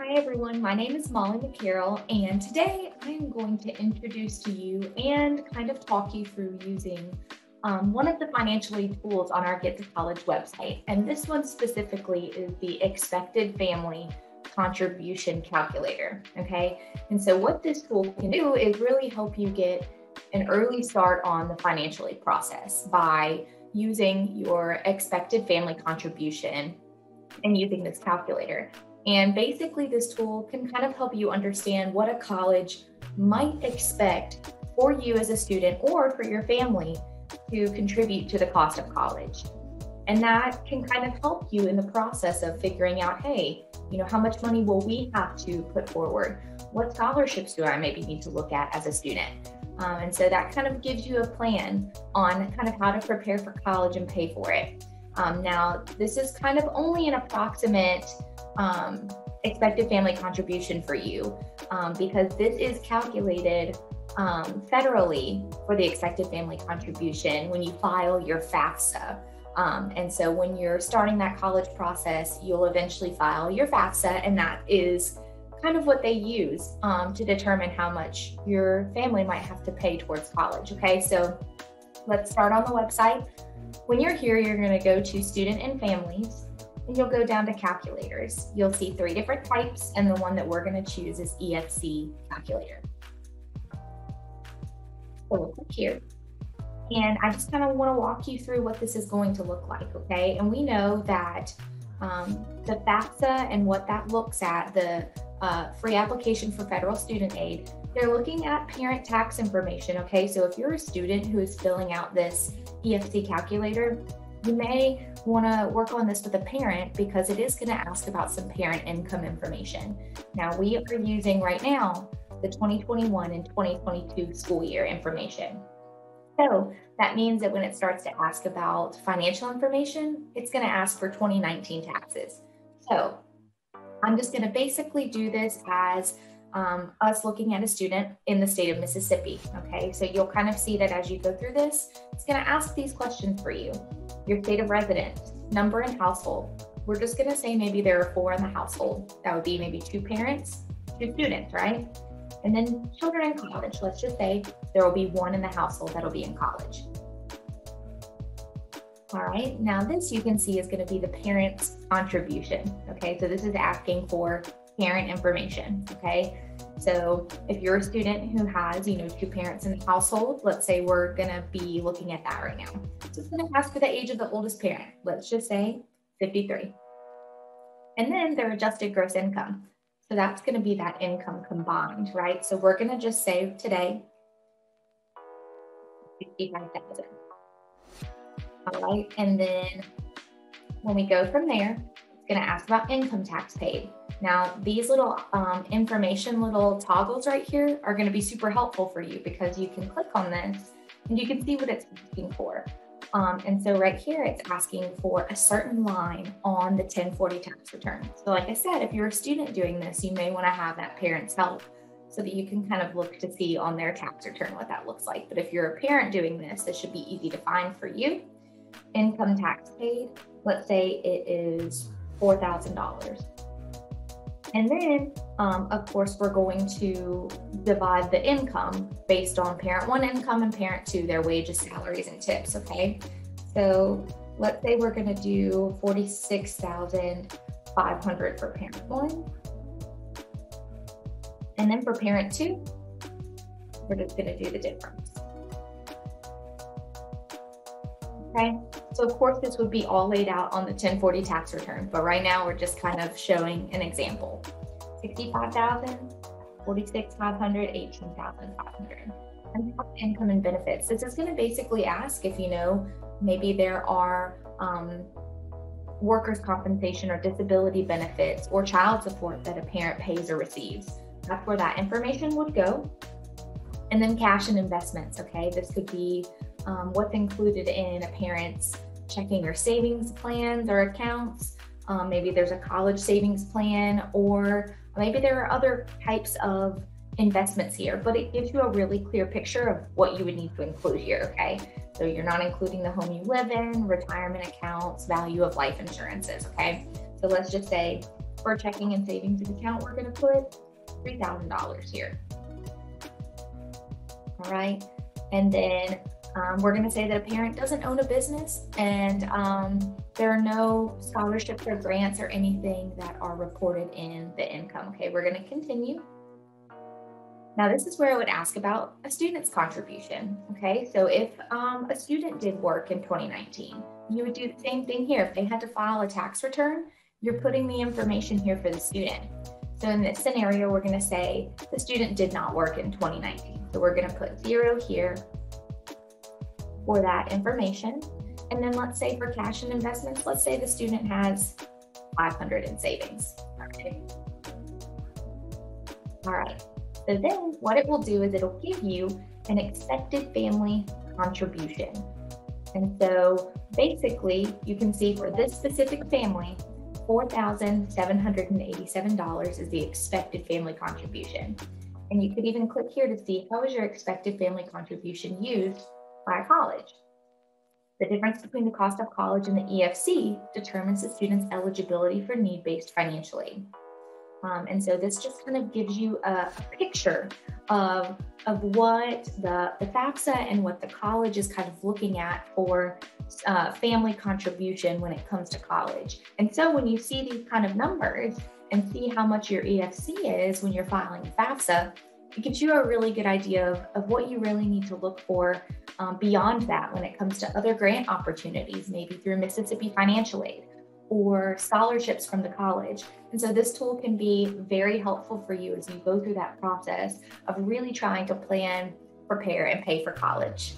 Hi everyone, my name is Mollie McCarroll and today I am going to introduce to you and kind of talk you through using um, one of the financial aid tools on our Get2College website. And this one specifically is the expected family contribution calculator, okay? And so what this tool can do is really help you get an early start on the financial aid process by using your expected family contribution and using this calculator. And basically, this tool can kind of help you understand what a college might expect for you as a student or for your family to contribute to the cost of college. And that can kind of help you in the process of figuring out hey, you know, how much money will we have to put forward? What scholarships do I maybe need to look at as a student? Um, and so that kind of gives you a plan on kind of how to prepare for college and pay for it. Um, now, this is kind of only an approximate um, expected family contribution for you um, because this is calculated um, federally for the expected family contribution when you file your FAFSA. Um, and so when you're starting that college process, you'll eventually file your FAFSA, and that is kind of what they use um, to determine how much your family might have to pay towards college. Okay, so let's start on the website. When you're here, you're going to go to student and families you'll go down to calculators. You'll see three different types and the one that we're going to choose is EFC calculator. So we'll click here. And I just kind of want to walk you through what this is going to look like, okay? And we know that um, the FAFSA and what that looks at, the uh, free application for federal student aid, they're looking at parent tax information, okay? So if you're a student who is filling out this EFC calculator, you may want to work on this with a parent because it is going to ask about some parent income information. Now, we are using right now the 2021 and 2022 school year information. So that means that when it starts to ask about financial information, it's going to ask for 2019 taxes. So I'm just going to basically do this as um, us looking at a student in the state of Mississippi. Okay, so you'll kind of see that as you go through this, it's going to ask these questions for you your state of residence, number in household. We're just going to say maybe there are four in the household. That would be maybe two parents, two students, right? And then children in college. Let's just say there will be one in the household that'll be in college. All right, now this you can see is going to be the parent's contribution. Okay, so this is asking for parent information. Okay, so if you're a student who has, you know, two parents in the household, let's say we're going to be looking at that right now. So it's to ask for the age of the oldest parent. Let's just say 53. And then their adjusted gross income. So that's going to be that income combined, right? So we're going to just say today, 65,000. All right. And then when we go from there, it's going to ask about income tax paid. Now, these little um, information, little toggles right here are going to be super helpful for you because you can click on this and you can see what it's looking for. Um, and so right here, it's asking for a certain line on the 1040 tax return. So like I said, if you're a student doing this, you may want to have that parent's help so that you can kind of look to see on their tax return what that looks like. But if you're a parent doing this, this should be easy to find for you income tax paid, let's say it is $4,000. And then, um, of course, we're going to divide the income based on parent one income and parent two, their wages, salaries, and tips. Okay. So let's say we're going to do 46,500 for parent one. And then for parent two, we're just going to do the difference. Okay, so of course this would be all laid out on the 1040 tax return, but right now we're just kind of showing an example. 65,000, 46,500, 18,500. And income and benefits. This is going to basically ask if you know maybe there are um, workers' compensation or disability benefits or child support that a parent pays or receives. That's where that information would go. And then cash and investments. Okay, this could be um, what's included in a parent's checking or savings plans or accounts. Um, maybe there's a college savings plan, or maybe there are other types of investments here, but it gives you a really clear picture of what you would need to include here. Okay. So you're not including the home you live in, retirement accounts, value of life insurances. Okay. So let's just say for checking and savings account, we're going to put $3,000 here. All right. And then um, we're going to say that a parent doesn't own a business and um, there are no scholarships or grants or anything that are reported in the income. Okay, we're going to continue. Now, this is where I would ask about a student's contribution. Okay, so if um, a student did work in 2019, you would do the same thing here. If they had to file a tax return, you're putting the information here for the student. So in this scenario, we're going to say the student did not work in 2019. So we're going to put zero here for that information. And then let's say for cash and investments, let's say the student has 500 in savings. Okay. All right. So then what it will do is it'll give you an expected family contribution. And so basically you can see for this specific family, $4,787 is the expected family contribution. And you could even click here to see how is your expected family contribution used by college. The difference between the cost of college and the EFC determines the student's eligibility for need-based financial aid. Um, and so this just kind of gives you a, a picture of, of what the, the FAFSA and what the college is kind of looking at for uh, family contribution when it comes to college. And so when you see these kind of numbers and see how much your EFC is when you're filing FAFSA, gives you a really good idea of, of what you really need to look for um, beyond that when it comes to other grant opportunities, maybe through Mississippi Financial Aid or scholarships from the college. And so this tool can be very helpful for you as you go through that process of really trying to plan, prepare, and pay for college.